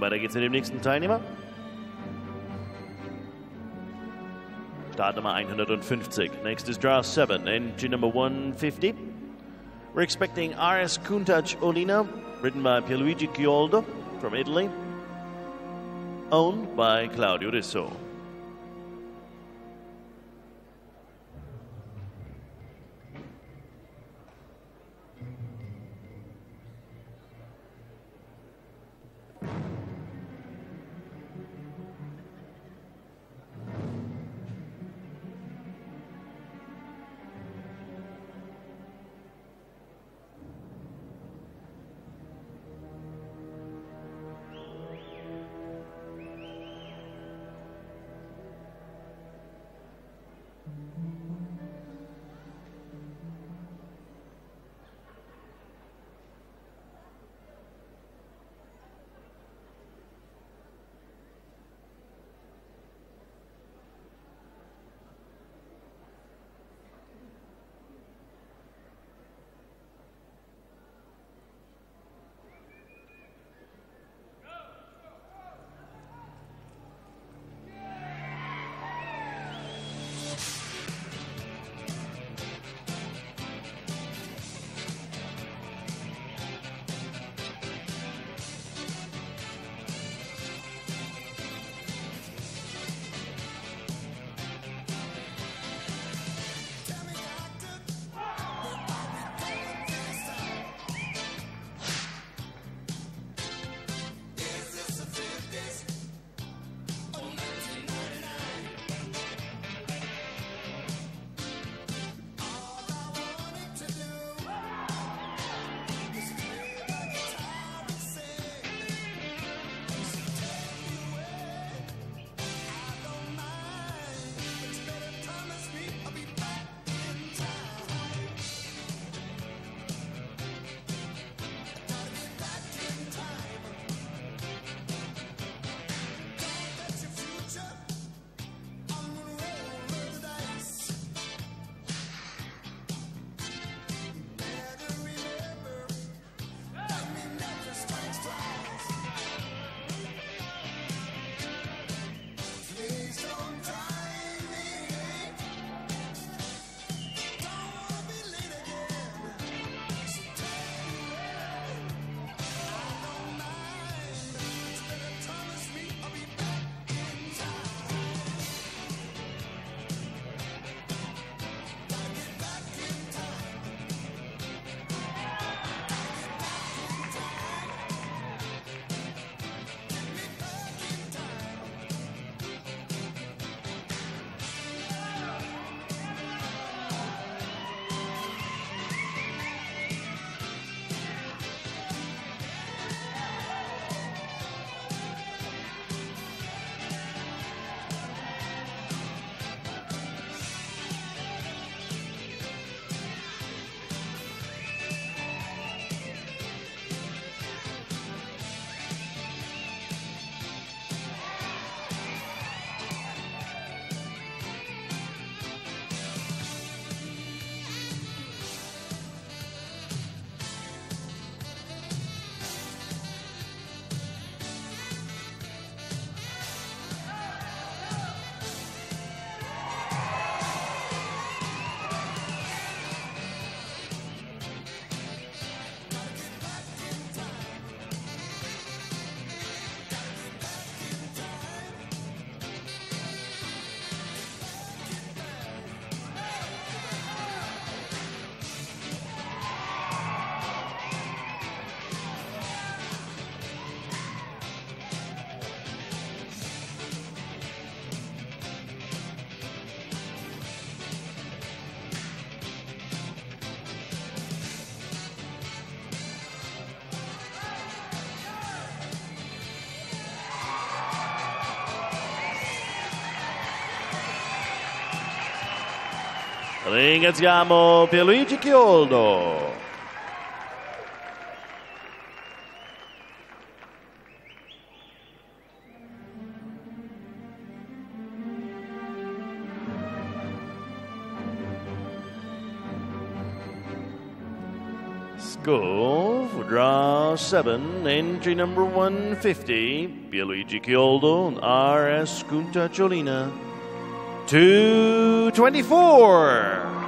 Weiter geht's mit dem nächsten Teilnehmer. Startnummer 150. Next is draw 7, entry number 150. We're expecting RS Countach Olina, written by Pierluigi Chioldo from Italy, owned by Claudio Risso. Ringraziamo Pierluigi Chioldo. Let's for draw seven, entry number 150, Pierluigi Chioldo and RS Countach Olena. 224.